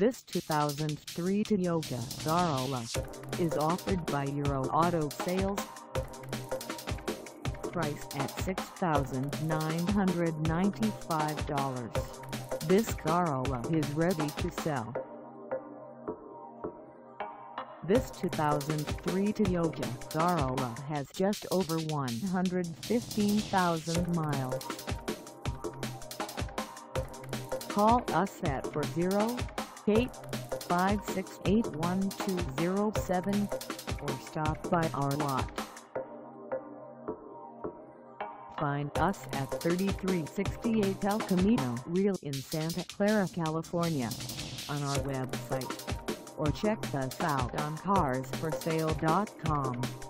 This 2003 Toyota Corolla is offered by Euro Auto Sales. Price at $6,995. This Corolla is ready to sell. This 2003 Toyota Corolla has just over 115,000 miles. Call us at 408-568-1207 or stop by our lot. Find us at 3368 El Camino Real in Santa Clara, California on our website or check us out on carsforsale.com.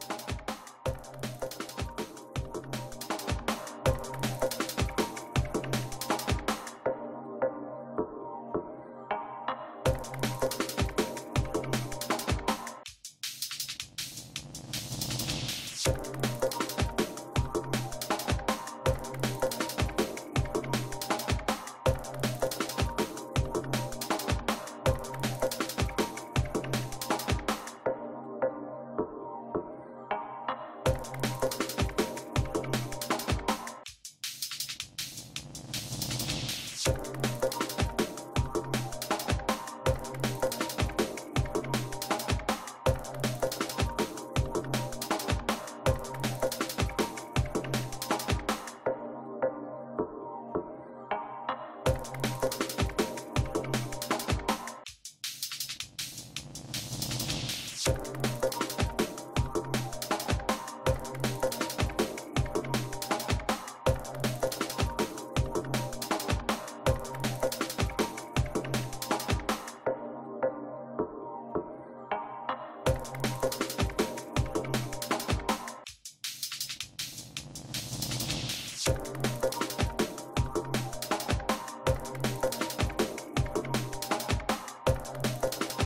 Thank